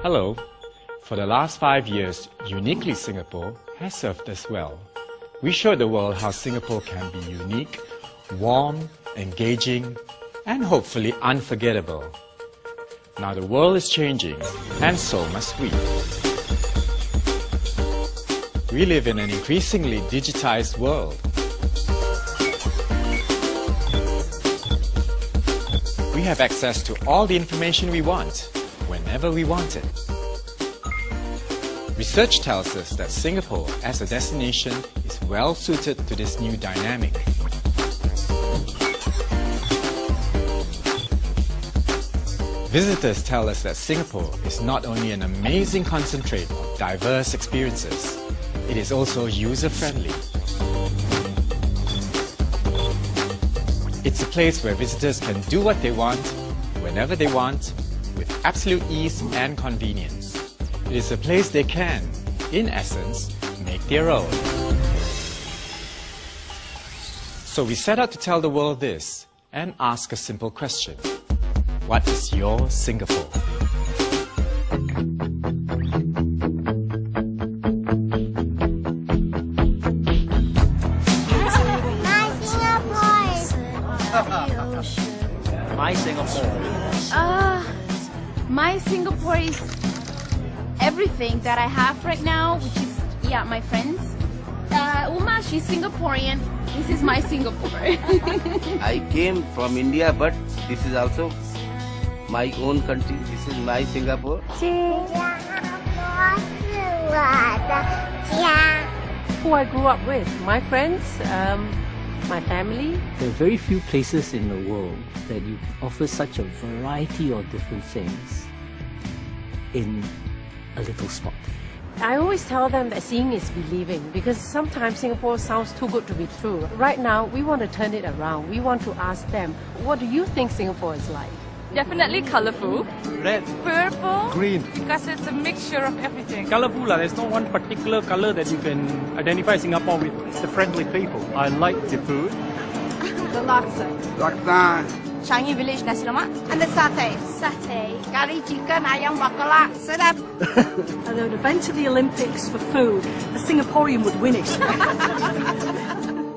Hello. For the last five years, Uniquely Singapore has served us well. We showed the world how Singapore can be unique, warm, engaging, and hopefully unforgettable. Now the world is changing, and so must we. We live in an increasingly digitized world. We have access to all the information we want, whenever we want it. Research tells us that Singapore as a destination is well suited to this new dynamic. Visitors tell us that Singapore is not only an amazing concentrate of diverse experiences, it is also user-friendly. It's a place where visitors can do what they want, whenever they want, absolute ease and convenience. It is a place they can, in essence, make their own. So we set out to tell the world this and ask a simple question. What is your Singapore? My Singapore My Singapore. Uh, my Singapore is everything that I have right now, which is, yeah, my friends. Uh, Uma, she's Singaporean. This is my Singapore. I came from India, but this is also my own country. This is my Singapore. Who I grew up with, my friends. Um, my family. There are very few places in the world that you offer such a variety of different things in a little spot. I always tell them that seeing is believing because sometimes Singapore sounds too good to be true. Right now, we want to turn it around. We want to ask them, what do you think Singapore is like? Definitely colorful. Red, Purple. green. Because it's a mixture of everything. Colorful, lah. there's no one particular color that you can identify Singapore with. The friendly people. I like the food. the laksa. Laksa. Changi Village nasi lemak. And the satay. Satay. Curry chicken, ayam bakala. Sedap. Although they've entered the Olympics for food, a Singaporean would win it.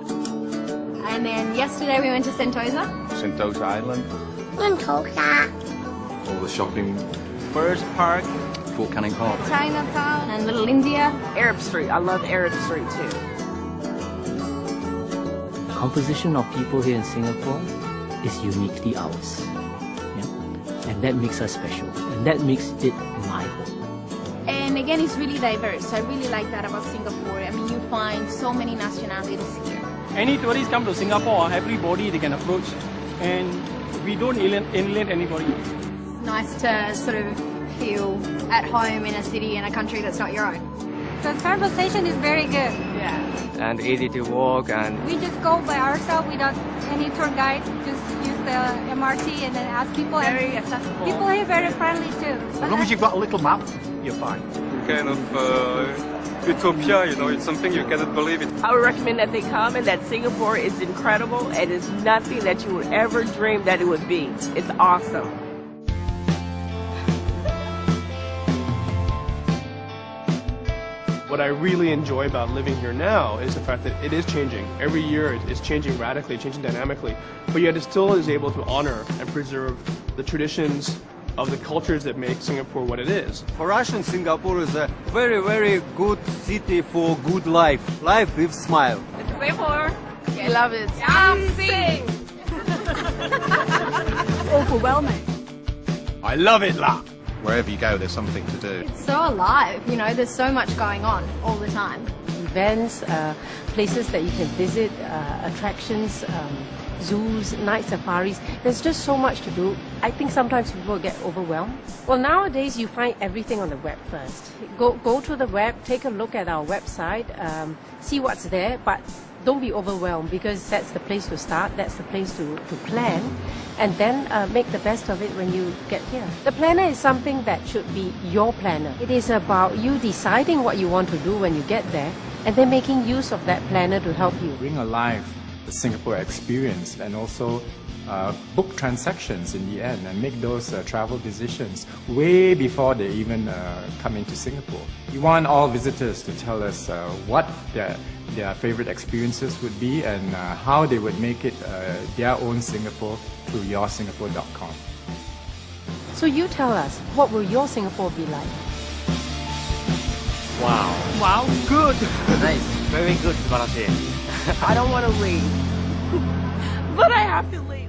And then yesterday we went to Sentosa. Sentosa Island. 念头沙。 all the shopping. First Park, Fort Canning Park. Chinatown and Little India. Arab Street. I love Arab Street too. composition of people here in Singapore is uniquely ours. Yeah? And that makes us special. And that makes it my home. And again, it's really diverse. I really like that about Singapore. I mean, you find so many nationalities here. Any tourists come to Singapore, everybody they can approach, and we don't alien- alienate anybody. Nice to sort of feel at home in a city in a country that's not your own. The conversation is very good. Yeah. And easy to walk and We just go by ourselves without any tour guide. Just use the MRT and then ask people. Very and accessible. people here very friendly too. As long as you've got a little map, you're fine. Kind of uh, utopia, you know, it's something you cannot believe it. I would recommend that they come and that Singapore is incredible and it's nothing that you would ever dream that it would be. It's awesome. What I really enjoy about living here now is the fact that it is changing. Every year it's changing radically, changing dynamically, but yet it still is able to honor and preserve the traditions of the cultures that make Singapore what it is. For us in Singapore is a very, very good city for good life. Life with smile. It's Singapore. I love it. Sing. Overwhelming. I love it, lah. Wherever you go, there's something to do. It's so alive, you know, there's so much going on all the time. Events, uh, places that you can visit, uh, attractions, um, zoos, night safaris. There's just so much to do. I think sometimes people get overwhelmed. Well, nowadays you find everything on the web first. Go go to the web, take a look at our website, um, see what's there, but don't be overwhelmed because that's the place to start. That's the place to, to plan, and then uh, make the best of it when you get here. The planner is something that should be your planner. It is about you deciding what you want to do when you get there, and then making use of that planner to help you. Bring alive the Singapore experience and also uh, book transactions in the end and make those uh, travel decisions way before they even uh, come into Singapore. We want all visitors to tell us uh, what their, their favorite experiences would be and uh, how they would make it uh, their own Singapore through yoursingapore.com. So you tell us, what will your Singapore be like? Wow. Wow, good. Nice. Very good, 素晴らしい。 I don't want to leave. but I have to leave.